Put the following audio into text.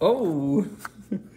Oh.